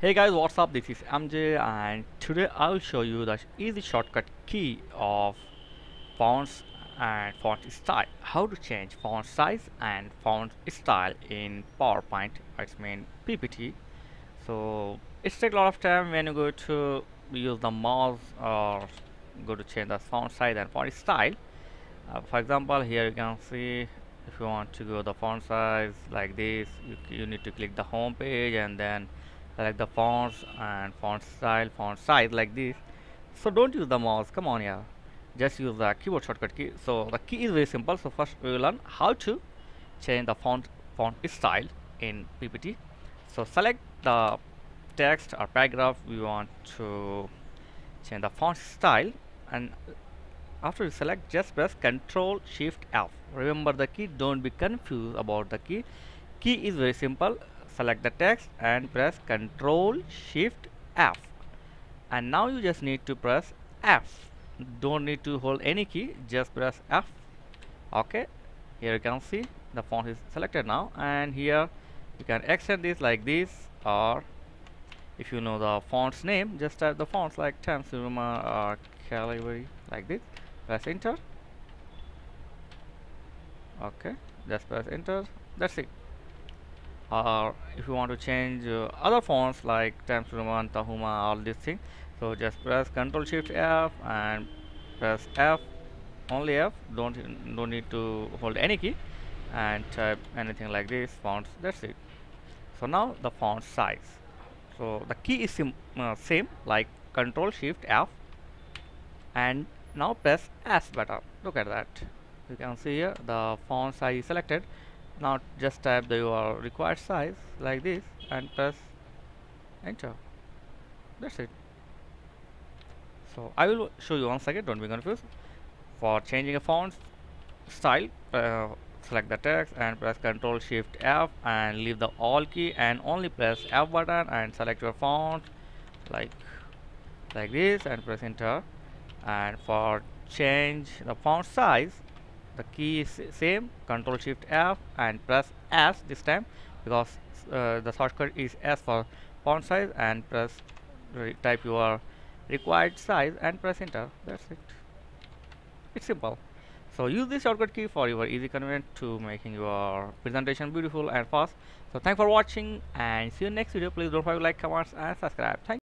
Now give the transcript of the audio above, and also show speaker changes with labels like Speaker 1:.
Speaker 1: Hey guys, what's up? This is MJ and today I'll show you the easy shortcut key of fonts and font style. How to change font size and font style in PowerPoint, it's mean PPT. So it takes a lot of time when you go to use the mouse or go to change the font size and font style. Uh, for example, here you can see if you want to go the font size like this, you, you need to click the home page and then select the fonts and font style font size like this. So don't use the mouse come on yeah. Just use the keyboard shortcut key. So the key is very simple. So first we will learn how to change the font font style in ppt so select the text or paragraph we want to change the font style. And after you select just press ctrl shift f. Remember the key don't be confused about the key. Key is very simple select the text and press Ctrl Shift F. And now you just need to press F. Don't need to hold any key just press F. Okay here you can see the font is selected now. And here you can extend this like this or if you know the font's name just type the fonts like Times Roman or Calibri like this. Press enter. Okay just press enter. That's it or if you want to change uh, other fonts like Times Roman, Tahoma, all these things so just press Ctrl Shift F and press F only F don't don't need to hold any key and type anything like this fonts that's it. So now the font size. So the key is uh, same like Ctrl Shift F and now press S button. Look at that. You can see here the font size is selected now just type the your required size like this and press enter. That's it. So I will show you once again don't be confused. For changing a font style uh, select the text and press ctrl shift F and leave the all key and only press F button and select your font like like this and press enter. And for change the font size the key is same control shift F and press S this time because uh, the shortcut is S for font size and press type your required size and press enter. That's it. It's simple. So use this shortcut key for your easy convenience to making your presentation beautiful and fast. So thanks for watching and see you next video. Please don't forget to like comments and subscribe. Thank